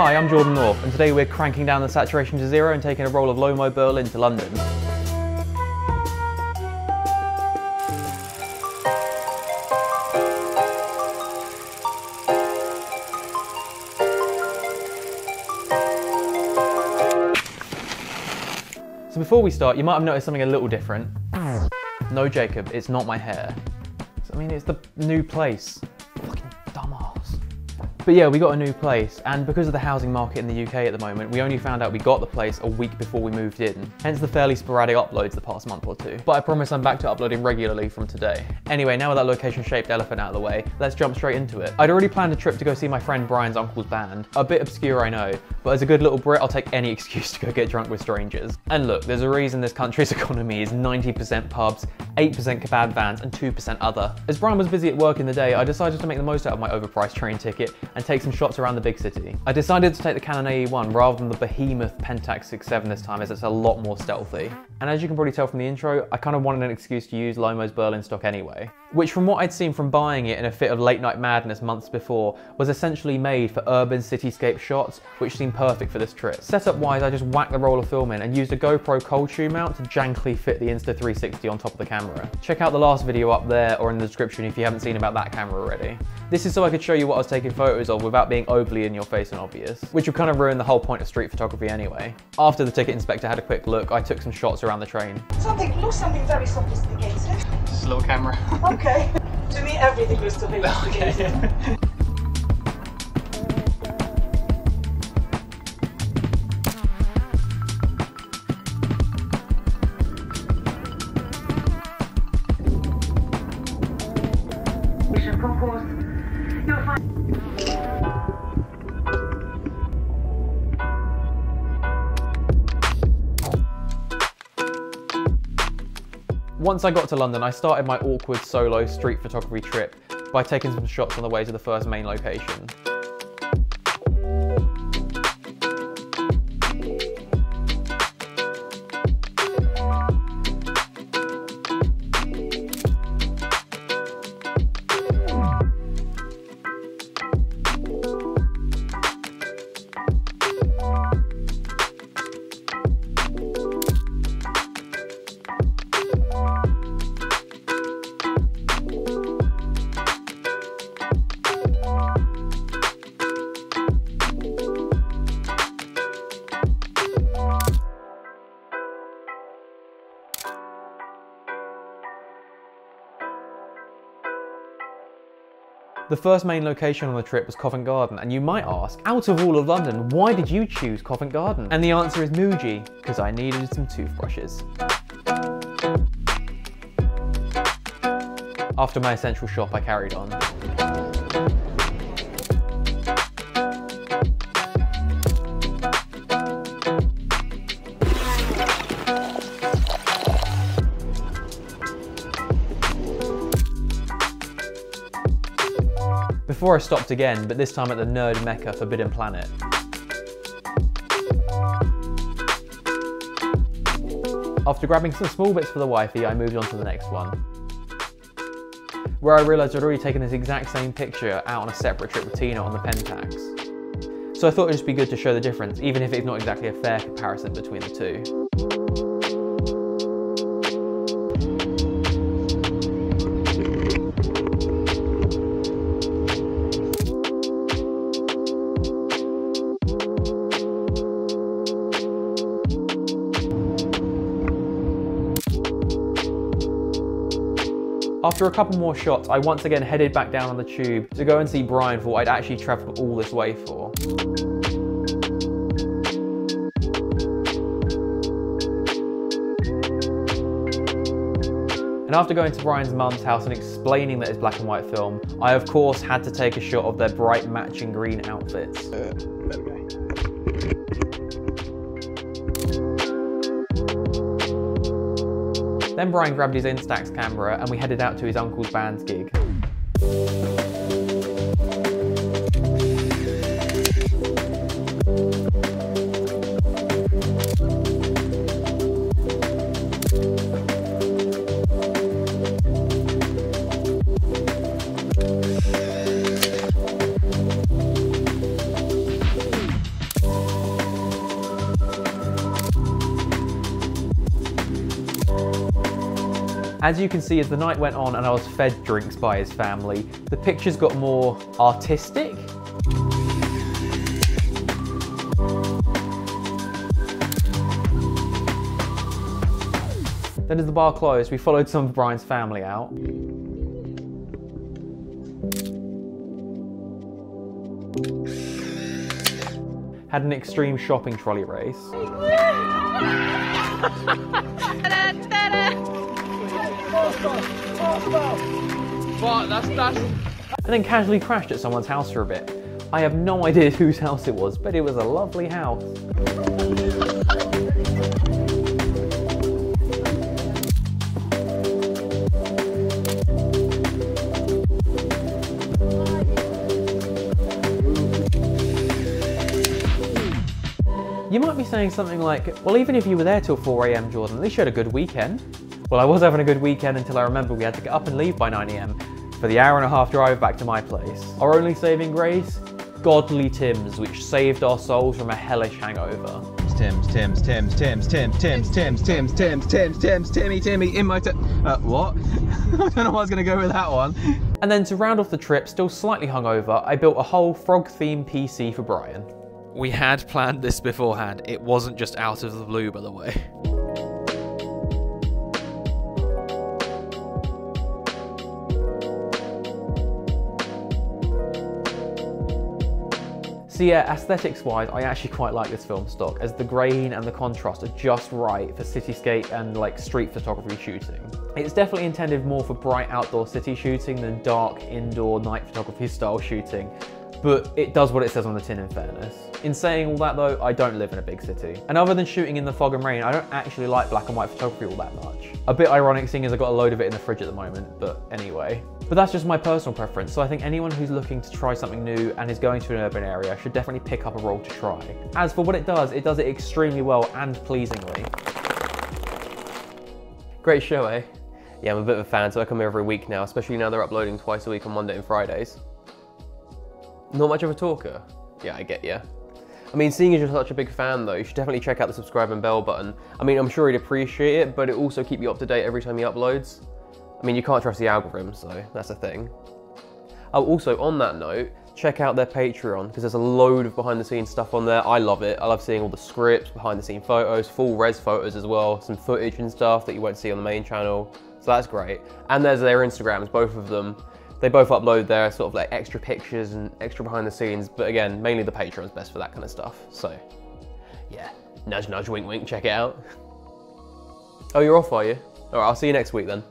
Hi, I'm Jordan North, and today we're cranking down the saturation to zero and taking a roll of Lomo Berlin to London. So before we start, you might have noticed something a little different. No, Jacob, it's not my hair. I mean, it's the new place. But yeah, we got a new place, and because of the housing market in the UK at the moment, we only found out we got the place a week before we moved in. Hence the fairly sporadic uploads the past month or two. But I promise I'm back to uploading regularly from today. Anyway, now with that location-shaped elephant out of the way, let's jump straight into it. I'd already planned a trip to go see my friend Brian's uncle's band. A bit obscure, I know, but as a good little Brit, I'll take any excuse to go get drunk with strangers. And look, there's a reason this country's economy is 90% pubs, 8% kebab vans, and 2% other. As Brian was busy at work in the day, I decided to make the most out of my overpriced train ticket and take some shots around the big city. I decided to take the Canon AE1 rather than the behemoth Pentax 6.7 this time as it's a lot more stealthy. And as you can probably tell from the intro, I kind of wanted an excuse to use Lomo's Berlin stock anyway. Which from what I'd seen from buying it in a fit of late night madness months before, was essentially made for urban cityscape shots, which seemed perfect for this trip. Setup wise, I just whacked the roll of film in and used a GoPro cold shoe mount to jankly fit the Insta360 on top of the camera. Check out the last video up there or in the description if you haven't seen about that camera already. This is so I could show you what I was taking photos of without being overly in your face and obvious, which would kind of ruin the whole point of street photography anyway. After the ticket inspector had a quick look, I took some shots around the train. Something looks something very sophisticated. Just a little camera. Okay. to me, everything looks sophisticated. okay. Once I got to London, I started my awkward solo street photography trip by taking some shots on the way to the first main location. The first main location on the trip was Covent Garden, and you might ask, out of all of London, why did you choose Covent Garden? And the answer is Muji, because I needed some toothbrushes. After my essential shop, I carried on. Before I stopped again, but this time at the nerd mecca Forbidden Planet. After grabbing some small bits for the wifey, I moved on to the next one. Where I realised I'd already taken this exact same picture out on a separate trip with Tina on the Pentax. So I thought it'd just be good to show the difference, even if it's not exactly a fair comparison between the two. After a couple more shots, I once again headed back down on the tube to go and see Brian for what I'd actually travelled all this way for. And after going to Brian's mum's house and explaining that it's black and white film, I of course had to take a shot of their bright matching green outfits. Uh, Then Brian grabbed his Instax camera and we headed out to his uncle's band's gig. As you can see, as the night went on and I was fed drinks by his family, the pictures got more artistic. Then as the bar closed, we followed some of Brian's family out. Had an extreme shopping trolley race. That's that's. and then casually crashed at someone's house for a bit. I have no idea whose house it was, but it was a lovely house. You might be saying something like, well, even if you were there till 4am, Jordan, at least you had a good weekend. Well, I was having a good weekend until I remembered we had to get up and leave by 9am for the hour and a half drive back to my place. Our only saving grace? Godly Tim's, which saved our souls from a hellish hangover. Tim's, Tim's, Tim's, Tim's, Tim's, Tim's, Tim's, Tim's, Tim's, Tim's, Tim's, Timmy, Timmy, in my t- Uh, what? I don't know why I was gonna go with that one. And then to round off the trip, still slightly hungover, I built a whole frog-themed PC for Brian. We had planned this beforehand. It wasn't just out of the blue, by the way. So yeah, aesthetics wise, I actually quite like this film stock as the grain and the contrast are just right for cityscape and like street photography shooting. It's definitely intended more for bright outdoor city shooting than dark indoor night photography style shooting, but it does what it says on the tin in fairness. In saying all that though, I don't live in a big city. And other than shooting in the fog and rain, I don't actually like black and white photography all that much. A bit ironic seeing as I've got a load of it in the fridge at the moment, but anyway. But that's just my personal preference, so I think anyone who's looking to try something new and is going to an urban area should definitely pick up a roll to try. As for what it does, it does it extremely well and pleasingly. Great show, eh? Yeah, I'm a bit of a fan, so I come here every week now, especially now they're uploading twice a week on Monday and Fridays. Not much of a talker. Yeah, I get you. I mean, seeing as you're such a big fan though, you should definitely check out the subscribe and bell button. I mean, I'm sure he'd appreciate it, but it also keep you up to date every time he uploads. I mean, you can't trust the algorithm, so that's a thing. Oh, also on that note, check out their Patreon because there's a load of behind the scenes stuff on there. I love it. I love seeing all the scripts, behind the scene photos, full res photos as well, some footage and stuff that you won't see on the main channel. So that's great. And there's their Instagrams, both of them. They both upload their sort of like extra pictures and extra behind the scenes, but again, mainly the Patreon's best for that kind of stuff. So yeah, nudge nudge wink wink, check it out. Oh, you're off, are you? All right, I'll see you next week then.